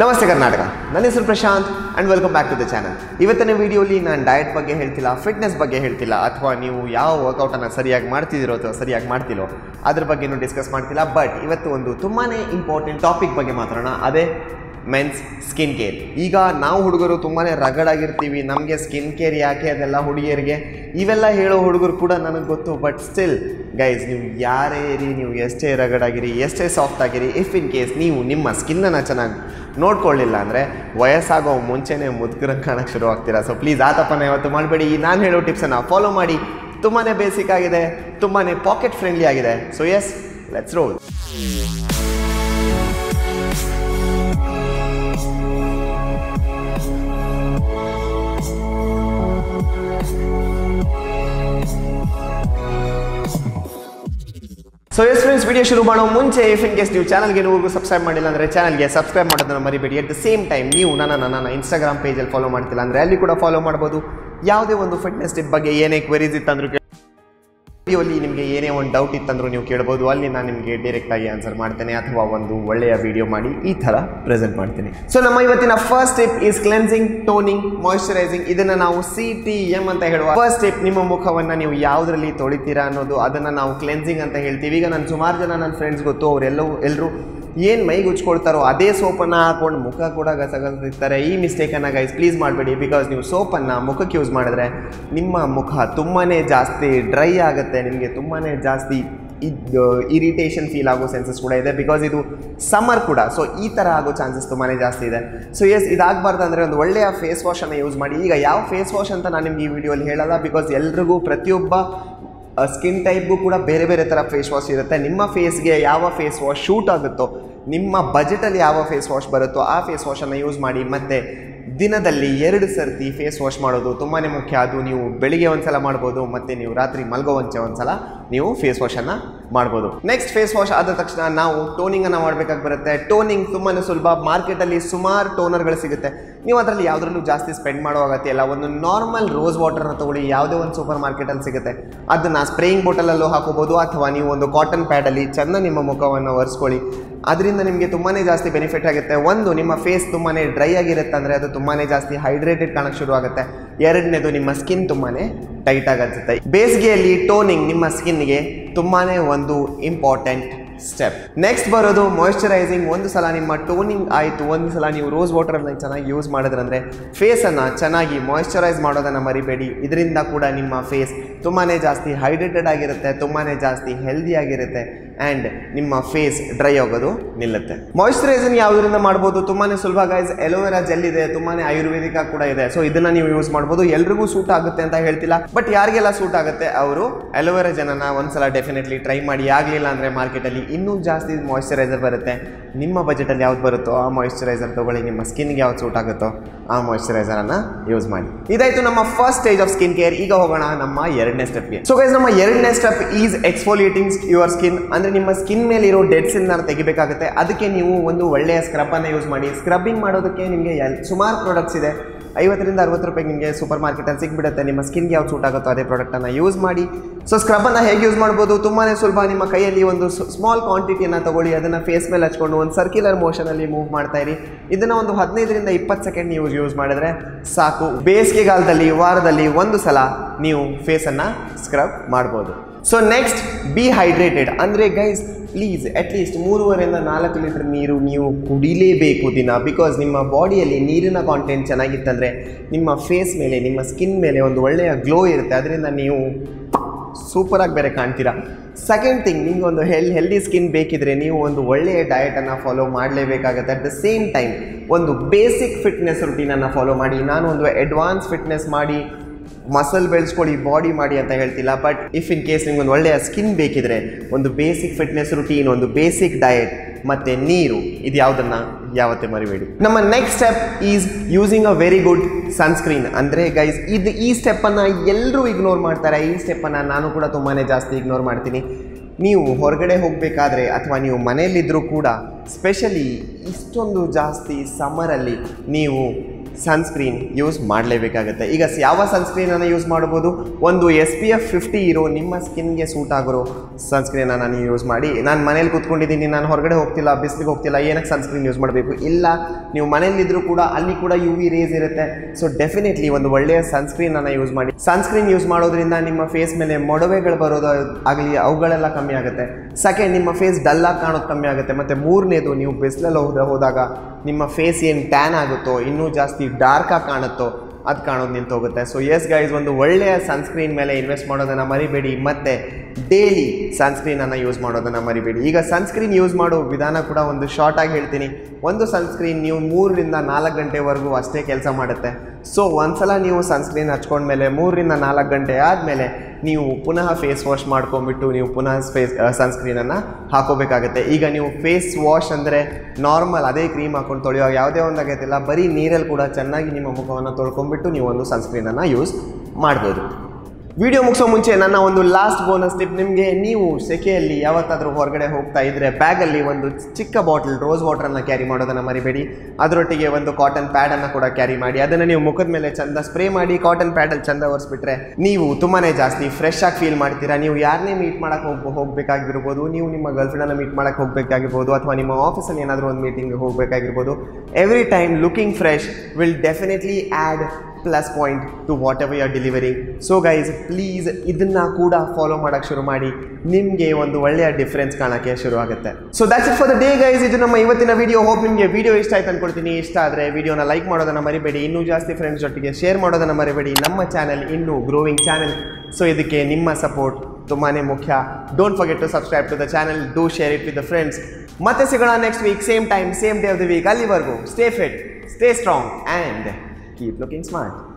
ನಮಸ್ತೆ ಕರ್ನಾಟಕ. ನನ್ನ ಹೆಸರು Prashant and welcome back to the channel ಇವತ್ತಿನ ವಿಡಿಯೋಲಿ ನಾನು ಡಯಟ್ ಬಗ್ಗೆ ಹೇಳ್ತಿಲ್ಲ ಫಿಟ್ನೆಸ್ ಬಗ್ಗೆ ಹೇಳ್ತಿಲ್ಲ, ಅಥವಾ ನೀವು ಯಾವ ವರ್ಕೌಟನ್ನು ಸರಿಯಾಗಿ ಮಾಡ್ತಿದ್ದೀರೋ ಅಥವಾ ಸರಿಯಾಗಿ ಮಾಡ್ತಿಲ್ಲೋ ಅದ್ರ ಬಗ್ಗೆನೂ ಡಿಸ್ಕಸ್ ಮಾಡ್ತಿಲ್ಲ. ಬಟ್ ಇವತ್ತು ಒಂದು ತುಂಬಾ ಇಂಪಾರ್ಟೆಂಟ್ ಟಾಪಿಕ್ ಬಗ್ಗೆ ಮಾತಾಡೋಣ. ಅದೇ ಮೆನ್ಸ್ ಸ್ಕಿನ್ ಕೇರ್ ಈಗ ನಾವು ಹುಡುಗರು ತುಂಬಾ ರಗಡಾಗಿರ್ತೀವಿ. ನಮಗೆ ಸ್ಕಿನ್ ಕೇರ್ ಯಾಕೆ ಅದೆಲ್ಲ ಹುಡುಗಿಯರಿಗೆ? ಇವೆಲ್ಲ ಹೇಳೋ ಹುಡುಗರು ಕೂಡ ನನಗೆ ಗೊತ್ತು. ಬಟ್ ಸ್ಟಿಲ್ ಗೈಸ್ ನೀವು ಯಾರೇ ಇರಿ, ನೀವು ಎಷ್ಟೇ ರಗಡಾಗಿರಿ, ಎಷ್ಟೇ ಸಾಫ್ಟ್ ಆಗಿರಿ ಇಫ್ ಇನ್ ಕೇಸ್ ನೀವು ನಿಮ್ಮ ಸ್ಕಿನ್ನನ್ನು ಚೆನ್ನಾಗಿ ನೋಡ್ಕೊಳ್ಳಿಲ್ಲ ಅಂದರೆ ವಯಸ್ಸಾಗೋ ಮುಂಚೆನೇ ಮುದುಕರಂಗೆ ಕಾಣಕ್ಕೆ ಶುರು ಆಗ್ತೀರಾ ಸೊ ಪ್ಲೀಸ್ ಆ ತಪ್ಪನ ಯಾವತ್ತು ಮಾಡಬೇಡಿ. ನಾನು ಹೇಳೋ ಟಿಪ್ಸನ್ನು ಫಾಲೋ ಮಾಡಿ. ತುಂಬಾ ಬೇಸಿಕ್ ಆಗಿದೆ. ತುಂಬಾ ಪಾಕೆಟ್ ಫ್ರೆಂಡ್ಲಿ ಆಗಿದೆ. So yes let's roll so yes friends video ಶುರು ಮಾಡೋ ಮುಂಚೆ ಇಫ್ ಇನ್ ಕೇಸ್ ನೀವು ಚಾನಲ್ಗೆ ನೀವು ಸಬ್ಸ್ಕ್ರೈಬ್ ಮಾಡಿಲ್ಲ ಅಂದರೆ ಚಾನಲ್ಗೆ ಸಬ್ಸ್ಕ್ರೈಬ್ ಮಾಡೋದನ್ನ ಮರಿಬೇಡಿ. ಅಟ್ ದ ಸೇಮ್ ಟೈಮ್ ನೀವು ನನ್ನ ನನ್ನ ಇನ್ಸ್ಟಾಗ್ರಾಮ್ ಪೇಜಲ್ಲಿ ಫಾಲೋ ಮಾಡ್ತಿಲ್ಲ ಅಂದರೆ ಅಲ್ಲಿ ಕೂಡ ಫಾಲೋ ಮಾಡ್ಬೋದು. ಯಾವುದೇ ಒಂದು ಫಿಟ್ನೆಸ್ ಟಿಪ್ ಬಗ್ಗೆ ಏನೇ ಕ್ವೆರೀಸ್ ಇತ್ತಂದ್ರೂ ವಿಡಿಯೋಲಿ ನಿಮಗೆ ಏನೇ ಒಂದು ಡೌಟ್ ಇತ್ತಂದ್ರೂ ನೀವು ಕೇಳ್ಬೋದು. ಅಲ್ಲಿ ನಾನು ನಿಮಗೆ ಡೈರೆಕ್ಟಾಗಿ ಆನ್ಸರ್ ಮಾಡ್ತೇನೆ ಅಥವಾ ಒಂದು ಒಳ್ಳೆಯ ವಿಡಿಯೋ ಮಾಡಿ ಈ ಥರ ಪ್ರೆಸೆಂಟ್ ಮಾಡ್ತೀನಿ. ಸೊ ನಮ್ಮ ಇವತ್ತಿನ first step is cleansing toning moisturising ಇದನ್ನು ನಾವು ಸಿ ಟಿ ಎಂ ಅಂತ ಹೇಳುವ ಫಸ್ಟ್ ಸ್ಟೆಪ್ ನಿಮ್ಮ ಮುಖವನ್ನು ನೀವು ಯಾವುದರಲ್ಲಿ ತೊಳಿತೀರಾ ಅನ್ನೋದು, ಅದನ್ನು ನಾವು ಕ್ಲೆನ್ಸಿಂಗ್ ಅಂತ ಹೇಳ್ತೀವಿ. ಈಗ ನಾನು ಸುಮಾರು ಜನ ನನ್ನ ಫ್ರೆಂಡ್ಸ್ ಗೊತ್ತು, ಅವರೆಲ್ಲವೂ ಎಲ್ಲರೂ ಏನು ಮೈಗೆ ಉಚ್ಕೊಳ್ತಾರೋ ಅದೇ ಸೋಪನ್ನು ಹಾಕೊಂಡು ಮುಖ ಕೂಡ ಗಸಗಸಿರ್ತಾರೆ. ಈ ಮಿಸ್ಟೇಕನ್ನು ಗೈಸ್ ಪ್ಲೀಸ್ ಮಾಡಬೇಡಿ ಬಿಕಾಸ್ ನೀವು ಸೋಪನ್ನು ಮುಖಕ್ಕೆ ಯೂಸ್ ಮಾಡಿದ್ರೆ ನಿಮ್ಮ ಮುಖ ತುಂಬಾ ಜಾಸ್ತಿ ಡ್ರೈ ಆಗುತ್ತೆ, ನಿಮಗೆ ತುಂಬಾ ಜಾಸ್ತಿ ಇದು ಇರಿಟೇಷನ್ ಫೀಲ್ ಆಗೋ ಸೆನ್ಸಸ್ ಕೂಡ ಇದೆ ಬಿಕಾಸ್ ಇದು ಸಮ್ಮರ್ ಕೂಡ. ಸೊ ಈ ಥರ ಆಗೋ ಚಾನ್ಸಸ್ ತುಂಬಾ ಜಾಸ್ತಿ ಇದೆ. ಸೊ ಎಸ್ ಇದಾಗಬಾರ್ದು ಅಂದರೆ ಒಂದು ಒಳ್ಳೆಯ ಫೇಸ್ ವಾಶನ್ನು ಯೂಸ್ ಮಾಡಿ. ಈಗ ಯಾವ ಫೇಸ್ ವಾಶ್ ಅಂತ ನಾನು ನಿಮ್ಗೆ ಈ ವಿಡಿಯೋಲಿ ಹೇಳಲ್ಲ ಬಿಕಾಸ್ ಎಲ್ರಿಗೂ ಪ್ರತಿಯೊಬ್ಬ ಸ್ಕಿನ್ ಟೈಪ್ಗೂ ಕೂಡ ಬೇರೆ ಬೇರೆ ಥರ ಫೇಸ್ ವಾಶ್ ಇರುತ್ತೆ. ನಿಮ್ಮ ಫೇಸ್ಗೆ ಯಾವ ಫೇಸ್ ವಾಶ್ ಶೂಟ್ ಆಗುತ್ತೋ ನಿಮ್ಮ ಬಜೆಟಲ್ಲಿ ಯಾವ ಫೇಸ್ ವಾಶ್ ಬರುತ್ತೋ ಆ ಫೇಸ್ ವಾಶನ್ನು ಯೂಸ್ ಮಾಡಿ, ಮತ್ತು ದಿನದಲ್ಲಿ ಎರಡು ಸರ್ತಿ ಫೇಸ್ ವಾಶ್ ಮಾಡೋದು ತುಂಬಾ ಮುಖ್ಯ. ಅದು ನೀವು ಬೆಳಿಗ್ಗೆ ಒಂದ್ಸಲ ಮಾಡ್ಬೋದು, ಮತ್ತು ನೀವು ರಾತ್ರಿ ಮಲಗೋ ಮುಂಚೆ ಒಂದ್ಸಲ ನೀವು ಫೇಸ್ ವಾಶನ್ನು ಮಾಡ್ಬೋದು. ನೆಕ್ಸ್ಟ್ ಫೇಸ್ ವಾಶ್ ಆದ ತಕ್ಷಣ ನಾವು ಟೋನಿಂಗನ್ನು ಮಾಡಬೇಕಾಗಿ ಬರುತ್ತೆ. ಟೋನಿಂಗ್ ತುಂಬಾನೇ ಸುಲಭ. ಮಾರ್ಕೆಟಲ್ಲಿ ಸುಮಾರು ಟೋನರ್ಗಳು ಸಿಗುತ್ತೆ. ನೀವು ಅದರಲ್ಲಿ ಯಾವುದ್ರಲ್ಲೂ ಜಾಸ್ತಿ ಸ್ಪೆಂಡ್ ಮಾಡೋ ಅಗತ್ಯ ಇಲ್ಲ. ಒಂದು ನಾರ್ಮಲ್ ರೋಸ್ ವಾಟರ್ನ ತಗೊಳ್ಳಿ. ಯಾವುದೇ ಒಂದು ಸೂಪರ್ ಮಾರ್ಕೆಟಲ್ಲಿ ಸಿಗುತ್ತೆ. ಅದನ್ನು ಸ್ಪ್ರೇಯಿಂಗ್ ಬಾಟಲಲ್ಲೂ ಹಾಕೋಬೋದು. ಅಥವಾ ನೀವು ಒಂದು ಕಾಟನ್ ಪ್ಯಾಡಲ್ಲಿ ಚೆನ್ನ ನಿಮ್ಮ ಮುಖವನ್ನು ಒರೆಸ್ಕೊಳ್ಳಿ. ಅದರಿಂದ ನಿಮಗೆ ತುಂಬಾ ಜಾಸ್ತಿ ಬೆನಿಫಿಟ್ ಆಗುತ್ತೆ. ಒಂದು, ನಿಮ್ಮ ಫೇಸ್ ತುಂಬಾ ಡ್ರೈ ಆಗಿರುತ್ತೆ ಅಂದರೆ ಅದು ತುಂಬಾ ಜಾಸ್ತಿ ಹೈಡ್ರೇಟೆಡ್ ಕಾಣಕ್ಕೆ ಶುರು ಆಗುತ್ತೆ ಎರಡನೇದು ನಿಮ್ಮ ಸ್ಕಿನ್ ತುಂಬಾ ಟೈಟ್ ಅನ್ಸುತ್ತೆ. ಬೇಸಿಗೆಯಲ್ಲಿ ಟೋನಿಂಗ್ ನಿಮ್ಮ ಸ್ಕಿನ್ಗೆ ತುಂಬಾ ಒಂದು ಇಂಪಾರ್ಟೆಂಟ್ ಸ್ಟೆಪ್ ನೆಕ್ಸ್ಟ್ ಬರೋದು ಮಾಯಿಶ್ಚರೈಸಿಂಗ್ ಒಂದು ಸಲ ನಿಮ್ಮ ಟೋನಿಂಗ್ ಆಯಿತು, ಒಂದು ಸಲ ನೀವು ರೋಸ್ ವಾಟರನ್ನು ಚೆನ್ನಾಗಿ ಯೂಸ್ ಮಾಡಿದ್ರಂದರೆ ಫೇಸನ್ನು ಚೆನ್ನಾಗಿ ಮಾಯಿಶ್ಚರೈಸ್ ಮಾಡೋದನ್ನು ಮರಿಬೇಡಿ. ಇದರಿಂದ ಕೂಡ ನಿಮ್ಮ ಫೇಸ್ ತುಂಬಾ ಜಾಸ್ತಿ ಹೈಡ್ರೇಟೆಡ್ ಆಗಿರುತ್ತೆ ತುಂಬಾ ಜಾಸ್ತಿ ಹೆಲ್ದಿ ಆಗಿರುತ್ತೆ. ಆ್ಯಂಡ್ ನಿಮ್ಮ ಫೇಸ್ ಡ್ರೈ ಆಗೋದು ನಿಲ್ಲುತ್ತೆ. ಮಾಯಿಶ್ಚರೈಸನ್ ಯಾವುದರಿಂದ ಮಾಡ್ಬೋದು? ತುಂಬಾ ಸುಲಭ ಗೈಸ್ ಎಲೋವೆರಾ ಜೆಲ್ ಇದೆ ತುಂಬಾ ಆಯುರ್ವೇದಿಕ ಕೂಡ ಇದೆ. ಸೊ ಇದನ್ನು ನೀವು ಯೂಸ್ ಮಾಡ್ಬೋದು. ಎಲ್ರಿಗೂ ಸೂಟ್ ಆಗುತ್ತೆ ಅಂತ ಹೇಳ್ತಿಲ್ಲ. ಬಟ್ ಯಾರಿಗೆಲ್ಲ ಸೂಟ್ ಆಗುತ್ತೆ? ಅವರು ಎಲೋವೆರಾ ಜನನ ಒಂದ್ಸಲ ಡೆಫಿನೆಟ್ಲಿ ಟ್ರೈ ಮಾಡಿ. ಆಗಲಿಲ್ಲ ಅಂದರೆ ಮಾರ್ಕೆಟಲ್ಲಿ ಇನ್ನೂ ಜಾಸ್ತಿ ಮಾಯಿಶ್ಚರೈಸರ್ ಬರುತ್ತೆ. ನಿಮ್ಮ ಬಜೆಟಲ್ಲಿ ಯಾವ್ದು ಬರುತ್ತೋ ಆ ಮಾಯಿಶ್ಚರೈಸರ್ ತೊಗೊಳ್ಳಿ. ನಿಮ್ಮ ಸ್ಕಿನ್ಗೆ ಯಾವ್ದು ಸೂಟ್ ಆಗುತ್ತೋ ಆ ಮಾಯಿಶ್ಚರೈಸರನ್ನು ಯೂಸ್ ಮಾಡಿ. ಇದಾಯಿತು ನಮ್ಮ first stage of skin care ಈಗ ಹೋಗೋಣ ನಮ್ಮ ಎರಡನೇ ಸ್ಟೆಪ್ಗೆ ಸೊ ಗೈಸ್ ನಮ್ಮ ಎರಡನೇ step is exfoliating your skin ಅಂದರೆ ನಿಮ್ಮ ಸ್ಕಿನ್ ಮೇಲೆ ಇರೋ ಡೆಡ್ ಸೆಲ್ನ ತೆಗಿಬೇಕಾಗುತ್ತೆ. ಅದಕ್ಕೆ ನೀವು ಒಂದು ಒಳ್ಳೆಯ ಸ್ಕ್ರಬ್ಬನ್ನು ಯೂಸ್ ಮಾಡಿ. ಸ್ಕ್ರಬ್ಬಿಂಗ್ ಮಾಡೋದಕ್ಕೆ ನಿಮಗೆ ಸುಮಾರು ಪ್ರಾಡಕ್ಟ್ಸ್ ಇದೆ. ಐವತ್ತರಿಂದ ಅರವತ್ತು ರೂಪಾಯಿಗೆ ನಿಮಗೆ ಸೂಪರ್ ಮಾರ್ಕೆಟಲ್ಲಿ ಸಿಕ್ಬಿಡುತ್ತೆ ನಿಮ್ಮ ಸ್ಕಿನ್ಗೆ ಯಾವ್ದು ಸೂಟ್ ಆಗುತ್ತೋ ಅದೇ ಪ್ರಾಡಕ್ಟನ್ನು ಯೂಸ್ ಮಾಡಿ. ಸೊ ಸ್ಕ್ರಬ್ಬನ್ನು ಹೇಗೆ ಯೂಸ್ ಮಾಡ್ಬೋದು? ತುಂಬಾ ಸುಲಭ. ನಿಮ್ಮ ಕೈಯಲ್ಲಿ ಒಂದು ಸ್ಮಾಲ್ ಕ್ವಾಂಟಿಟಿಯನ್ನು ತಗೊಳ್ಳಿ. ಅದನ್ನು ಫೇಸ್ ಮೇಲೆ ಹಚ್ಕೊಂಡು ಒಂದು ಸರ್ಕ್ಯುಲರ್ ಮೋಷನಲ್ಲಿ ಮೂವ್ ಮಾಡ್ತಾ ಇರಿ. ಇದನ್ನು ಒಂದು ಹದಿನೈದರಿಂದ ಇಪ್ಪತ್ತು ಸೆಕೆಂಡ್ ನೀವು ಯೂಸ್ ಮಾಡಿದ್ರೆ ಸಾಕು. ಬೇಸಿಗೆಗಾಲದಲ್ಲಿ, ವಾರದಲ್ಲಿ ಒಂದು ಸಲ ನೀವು ಫೇಸನ್ನು ಸ್ಕ್ರಬ್ ಮಾಡ್ಬೋದು. ಸೊ ನೆಕ್ಸ್ಟ್ ಬಿ ಹೈಡ್ರೇಟೆಡ್ ಅಂದರೆ ಗೈಸ್ ಪ್ಲೀಸ್ ಅಟ್ಲೀಸ್ಟ್ ಮೂರುವರೆಯಿಂದ ನಾಲ್ಕು ಲೀಟರ್ ನೀರು ನೀವು ಕುಡಿಲೇಬೇಕು ದಿನ ಬಿಕಾಸ್ ನಿಮ್ಮ ಬಾಡಿಯಲ್ಲಿ ನೀರಿನ ಕಾಂಟೆಂಟ್ ಚೆನ್ನಾಗಿತ್ತಂದರೆ ನಿಮ್ಮ ಫೇಸ್ ಮೇಲೆ, ನಿಮ್ಮ ಸ್ಕಿನ್ ಮೇಲೆ ಒಂದು ಒಳ್ಳೆಯ ಗ್ಲೋ ಇರುತ್ತೆ. ಅದರಿಂದ ನೀವು ಸೂಪರಾಗಿ ಬೇರೆ ಕಾಣ್ತೀರಾ. ಸೆಕೆಂಡ್ ಥಿಂಗ್ ನಿಮ್ಗೆ ಒಂದು ಹೆಲ್ ಹೆಲ್ದಿ ಸ್ಕಿನ್ ಬೇಕಿದ್ರೆ ನೀವು ಒಂದು ಒಳ್ಳೆಯ ಡಯಟನ್ನು ಫಾಲೋ ಮಾಡಲೇಬೇಕಾಗತ್ತೆ. ಅಟ್ ದ ಸೇಮ್ ಟೈಮ್ ಒಂದು ಬೇಸಿಕ್ ಫಿಟ್ನೆಸ್ ರುಟೀನನ್ನು ಫಾಲೋ ಮಾಡಿ. ನಾನು ಒಂದು ಅಡ್ವಾನ್ಸ್ ಫಿಟ್ನೆಸ್ ಮಾಡಿ ಮಸಲ್ ಬೆಳೆಸ್ಕೊಳ್ಳಿ ಬಾಡಿ ಮಾಡಿ ಅಂತ ಹೇಳ್ತಿಲ್ಲ. ಬಟ್ ಇಫ್ ಇನ್ ಕೇಸ್ ನಿಮ್ಗೆ ಒಂದು ಒಳ್ಳೆಯ ಸ್ಕಿನ್ ಬೇಕಿದ್ರೆ, ಒಂದು ಬೇಸಿಕ್ ಫಿಟ್ನೆಸ್ ರುಟೀನ್ ಒಂದು ಬೇಸಿಕ್ ಡಯಟ್ ಮತ್ತು ನೀರು, ಇದು ಯಾವುದನ್ನು ಯಾವತ್ತೇ ಮರಿಬೇಡಿ. ನಮ್ಮ next step is using a very good sunscreen ಅಂದರೆ ಗೈಸ್ ಇದು ಈ ಸ್ಟೆಪ್ಪನ್ನು ಎಲ್ಲರೂ ಇಗ್ನೋರ್ ಮಾಡ್ತಾರೆ. ಈ ಸ್ಟೆಪ್ಪನ್ನು ನಾನು ಕೂಡ ತುಂಬಾ ಜಾಸ್ತಿ ಇಗ್ನೋರ್ ಮಾಡ್ತೀನಿ. ನೀವು ಹೊರಗಡೆ ಹೋಗಬೇಕಾದ್ರೆ, ಅಥವಾ ನೀವು ಮನೆಯಲ್ಲಿದ್ದರೂ ಕೂಡ ಸ್ಪೆಷಲಿ ಇಷ್ಟೊಂದು ಜಾಸ್ತಿ ಸಮ್ಮರಲ್ಲಿ ನೀವು ಸನ್ಸ್ಕ್ರೀನ್ ಯೂಸ್ ಮಾಡಲೇಬೇಕಾಗುತ್ತೆ. ಈಗ ಯಾವ ಸನ್ಸ್ಕ್ರೀನನ್ನು ಯೂಸ್ ಮಾಡ್ಬೋದು? ಒಂದು ಎಸ್ ಪಿ ಎಫ್ ಫಿಫ್ಟಿ ಇರೋ ನಿಮ್ಮ ಸ್ಕಿನ್ಗೆ ಸೂಟ್ ಆಗಿರೋ ಸನ್ಸ್ಕ್ರೀನನ್ನು ನಾನು ಯೂಸ್ ಮಾಡಿ. ನಾನು ಮನೇಲಿ ಕೂತ್ಕೊಂಡಿದ್ದೀನಿ, ನಾನು ಹೊರಗಡೆ ಹೋಗ್ತಿಲ್ಲ, ಬಿಸಿಲಿಗೆ ಹೋಗ್ತಿಲ್ಲ, ಏನಕ್ಕೆ ಸನ್ಸ್ಕ್ರೀನ್ ಯೂಸ್ ಮಾಡಬೇಕು? ಇಲ್ಲ, ನೀವು ಮನೇಲಿದ್ದರೂ ಕೂಡ ಅಲ್ಲಿ ಕೂಡ ಯು ವಿ ರೇಸ್ ಇರುತ್ತೆ. ಸೊ ಡೆಫಿನೆಟ್ಲಿ ಒಂದು ಒಳ್ಳೆಯ ಸನ್ಸ್ಕ್ರೀನನ್ನು ಯೂಸ್ ಮಾಡಿ. ಸನ್ಸ್ಕ್ರೀನ್ ಯೂಸ್ ಮಾಡೋದ್ರಿಂದ ನಿಮ್ಮ ಫೇಸ್ ಮೇಲೆ ಮೊಡವೆಗಳು ಬರೋದು ಆಗಲಿ, ಅವುಗಳೆಲ್ಲ ಕಮ್ಮಿ ಆಗುತ್ತೆ. ಸೆಕೆಂಡ್ ನಿಮ್ಮ ಫೇಸ್ ಡಲ್ಲಾಗಿ ಕಾಣೋದು ಕಮ್ಮಿ ಆಗುತ್ತೆ. ಮತ್ತು ಮೂರನೇದು, ನೀವು ಬಿಸಿಲಲ್ಲಿ ಹೋದ ಹೋದಾಗ ನಿಮ್ಮ ಫೇಸ್ ಏನು ಟ್ಯಾನ್ ಆಗುತ್ತೋ, ಇನ್ನೂ ಜಾಸ್ತಿ ಡಾರ್ಕಾಗಿ ಕಾಣುತ್ತೋ, ಅದು ಕಾಣೋದು ನಿಂತೋಗುತ್ತೆ. ಸೊ ಎಸ್ ಗೈಸ್ ಒಂದು ಒಳ್ಳೆಯ ಸನ್ಸ್ಕ್ರೀನ್ ಮೇಲೆ ಇನ್ವೆಸ್ಟ್ ಮಾಡೋದನ್ನು ಮರಿಬೇಡಿ. ಮತ್ತು ಡೈಲಿ ಸನ್ಸ್ಕ್ರೀನನ್ನು ಯೂಸ್ ಮಾಡೋದನ್ನು ಮರಿಬೇಡಿ. ಈಗ ಸನ್ಸ್ಕ್ರೀನ್ ಯೂಸ್ ಮಾಡೋ ವಿಧಾನ ಕೂಡ ಒಂದು ಶಾರ್ಟಾಗಿ ಹೇಳ್ತೀನಿ. ಒಂದು ಸನ್ಸ್ಕ್ರೀನ್ ನೀವು ಮೂರರಿಂದ ನಾಲ್ಕು ಗಂಟೆವರೆಗೂ ಅಷ್ಟೇ ಕೆಲಸ ಮಾಡುತ್ತೆ. ಸೊ ಒಂದ್ಸಲ ನೀವು ಸನ್ಸ್ಕ್ರೀನ್ ಹಚ್ಕೊಂಡ್ಮೇಲೆ ಮೂರರಿಂದ ನಾಲ್ಕು ಗಂಟೆ ಆದಮೇಲೆ ನೀವು ಪುನಃ ಫೇಸ್ ವಾಶ್ ಮಾಡ್ಕೊಂಬಿಟ್ಟು ನೀವು ಪುನಃ ಫೇಸ್ ಸನ್ಸ್ಕ್ರೀನನ್ನು ಹಾಕೋಬೇಕಾಗುತ್ತೆ. ಈಗ ನೀವು ಫೇಸ್ ವಾಶ್ ಅಂದರೆ ನಾರ್ಮಲ್ ಅದೇ ಕ್ರೀಮ್ ಹಾಕೊಂಡು ತೊಳೆಯುವಾಗ ಯಾವುದೇ ಒಂದು ಆಗೈತಿಲ್ಲ ಬರೀ ನೀರಲ್ಲಿ ಕೂಡ ಚೆನ್ನಾಗಿ ನಿಮ್ಮ ಮುಖವನ್ನು ತೊಳ್ಕೊಂಬಿಟ್ಟು ನೀವು ಒಂದು ಸನ್ಸ್ಕ್ರೀನನ್ನು ಯೂಸ್ ಮಾಡ್ಬೋದು. ವಿಡಿಯೋ ಮುಗಿಸೋ ಮುಂಚೆ ನನ್ನ ಒಂದು ಲಾಸ್ಟ್ ಬೋನಸ್ ಟಿಪ್ ನಿಮಗೆ. ನೀವು ಸೆಕೆಯಲ್ಲಿ ಯಾವತ್ತಾದರೂ ಹೊರಗಡೆ ಹೋಗ್ತಾ ಇದ್ದರೆ ಬ್ಯಾಗಲ್ಲಿ ಒಂದು ಚಿಕ್ಕ ಬಾಟಲ್ ರೋಸ್ ವಾಟರನ್ನು ಕ್ಯಾರಿ ಮಾಡೋದನ್ನು ಮರಿಬೇಡಿ. ಅದರೊಟ್ಟಿಗೆ ಒಂದು ಕಾಟನ್ ಪ್ಯಾಡನ್ನು ಕೂಡ ಕ್ಯಾರಿ ಮಾಡಿ. ಅದನ್ನು ನೀವು ಮುಖದ ಮೇಲೆ ಚಂದ ಸ್ಪ್ರೇ ಮಾಡಿ ಕಾಟನ್ ಪ್ಯಾಡಲ್ಲಿ ಚಂದ ಒರೆಸ್ಬಿಟ್ರೆ ನೀವು ತುಂಬಾ ಜಾಸ್ತಿ ಫ್ರೆಶ್ ಆಗಿ ಫೀಲ್ ಮಾಡ್ತೀರಾ. ನೀವು ಯಾರನ್ನೇ ಮೀಟ್ ಮಾಡೋಕೆ ಹೋಗ್, ಹೋಗಬೇಕಾಗಿರ್ಬೋದು, ನೀವು ನಿಮ್ಮ ಗರ್ಲ್ಫ್ರೆಂಡನ್ನು ಮೀಟ್ ಮಾಡೋಕೆ ಹೋಗಬೇಕಾಗಿರ್ಬೋದು, ಅಥವಾ ನಿಮ್ಮ ಆಫೀಸಲ್ಲಿ ಏನಾದರೂ ಒಂದು meeting ಹೋಗಬೇಕಾಗಿರ್ಬೋದು every time looking fresh will definitely add plus point to whatever you're delivering so guys please ಇದನ್ನು ಕೂಡ ಫಾಲೋ ಮಾಡೋಕ್ಕೆ ಶುರು ಮಾಡಿ. ನಿಮಗೆ ಒಂದು ಒಳ್ಳೆಯ ಡಿಫ್ರೆನ್ಸ್ ಕಾಣೋಕ್ಕೆ ಶುರು ಆಗುತ್ತೆ. So that's it for the day guys ಇದು ನಮ್ಮ ಇವತ್ತಿನ ವಿಡಿಯೋ ಹೋಪ್ ನಿಮಗೆ ವಿಡಿಯೋ ಇಷ್ಟ ಆಯ್ತು ಅಂದ್ಕೊಳ್ತೀನಿ ಇಷ್ಟ ಆದರೆ ವಿಡಿಯೋನ ಲೈಕ್ ಮಾಡೋದನ್ನು ಮರಿಬೇಡಿ. ಇನ್ನೂ ಜಾಸ್ತಿ ಫ್ರೆಂಡ್ಸ್ ಜೊತೆಗೆ ಶೇರ್ ಮಾಡೋದನ್ನು ಮರಿಬೇಡಿ. ನಮ್ಮ ಚಾನಲ್ ಇನ್ನೂ ಗ್ರೋವಿಂಗ್ ಚಾನಲ್ ಸೊ ಇದಕ್ಕೆ ನಿಮ್ಮ ಸಪೋರ್ಟ್ ತುಂಬಾ ಮುಖ್ಯ. Don't forget to subscribe to the channel do share it with the friends ಮತ್ತೆ ಸಿಗೋಣ next week same time same day of the week ಅಲ್ಲಿವರೆಗೂ stay fit stay strong and keep looking smart.